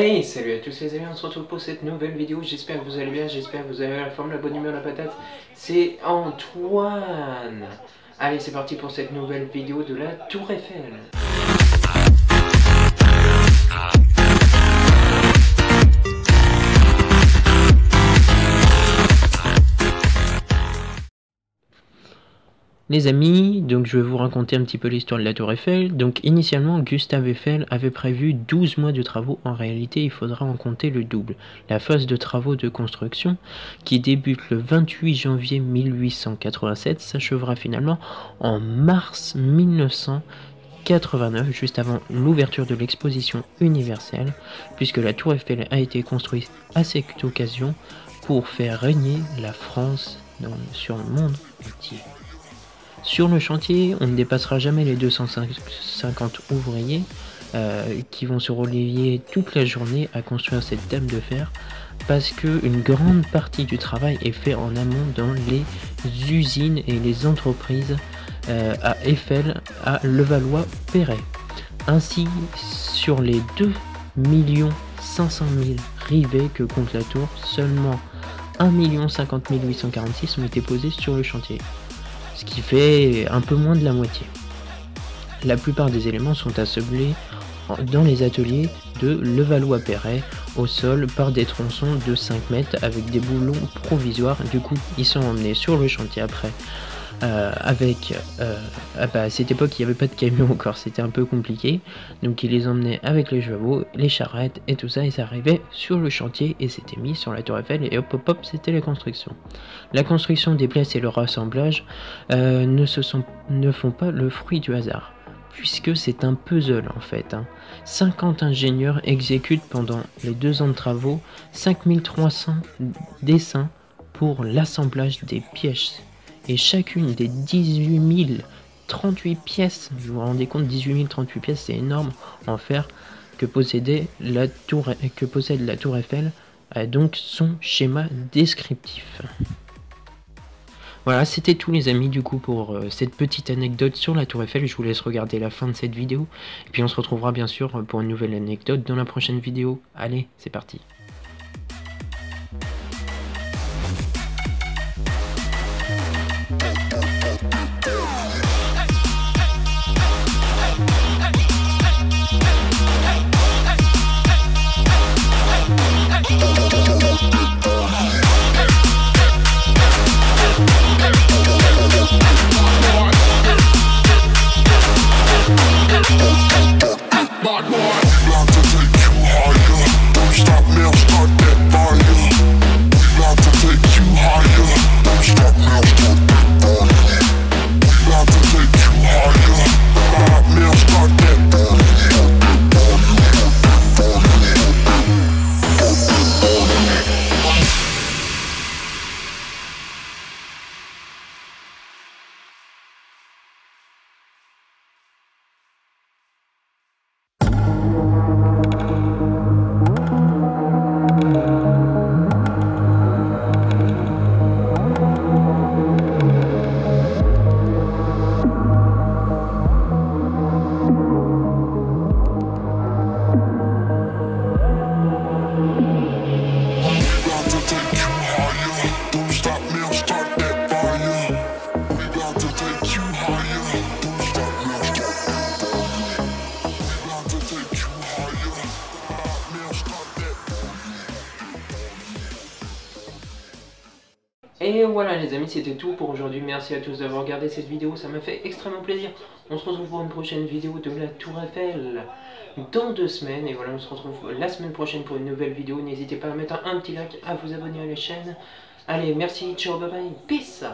Salut à tous les amis, on se retrouve pour cette nouvelle vidéo, j'espère que vous allez bien, j'espère que vous avez la forme, la bonne humeur, la patate. C'est Antoine Allez, c'est parti pour cette nouvelle vidéo de la Tour Eiffel. Les amis, donc je vais vous raconter un petit peu l'histoire de la Tour Eiffel. Donc initialement, Gustave Eiffel avait prévu 12 mois de travaux. En réalité, il faudra en compter le double. La phase de travaux de construction, qui débute le 28 janvier 1887, s'achèvera finalement en mars 1989, juste avant l'ouverture de l'exposition universelle, puisque la Tour Eiffel a été construite à cette occasion pour faire régner la France sur le monde entier. Sur le chantier, on ne dépassera jamais les 250 ouvriers euh, qui vont se relier toute la journée à construire cette dame de fer parce qu'une grande partie du travail est fait en amont dans les usines et les entreprises euh, à Eiffel, à Levallois-Perret. Ainsi, sur les 2 500 000 rivets que compte la tour, seulement 1 50 846 ont été posés sur le chantier ce qui fait un peu moins de la moitié. La plupart des éléments sont assemblés dans les ateliers de Levallois-Perret au sol par des tronçons de 5 mètres avec des boulons provisoires. Du coup, ils sont emmenés sur le chantier après euh, avec euh, ah bah, à cette époque il n'y avait pas de camion encore c'était un peu compliqué donc il les emmenait avec les chevaux les charrettes et tout ça et ça arrivait sur le chantier et c'était mis sur la tour Eiffel et hop hop hop c'était la construction la construction des pièces et le rassemblage euh, ne, se sont, ne font pas le fruit du hasard puisque c'est un puzzle en fait. 50 hein. ingénieurs exécutent pendant les deux ans de travaux 5300 dessins pour l'assemblage des pièces et chacune des 18 038 pièces, vous vous rendez compte, 18 038 pièces, c'est énorme en fer que, possédait la tour, possède la tour Eiffel, a donc son schéma descriptif. Voilà, c'était tout les amis du coup pour euh, cette petite anecdote sur la tour Eiffel. Je vous laisse regarder la fin de cette vidéo. Et puis on se retrouvera bien sûr pour une nouvelle anecdote dans la prochaine vidéo. Allez, c'est parti. Et voilà les amis, c'était tout pour aujourd'hui. Merci à tous d'avoir regardé cette vidéo, ça m'a fait extrêmement plaisir. On se retrouve pour une prochaine vidéo de la Tour Eiffel dans deux semaines. Et voilà, on se retrouve la semaine prochaine pour une nouvelle vidéo. N'hésitez pas à mettre un petit like, à vous abonner à la chaîne. Allez, merci, ciao, bye bye, peace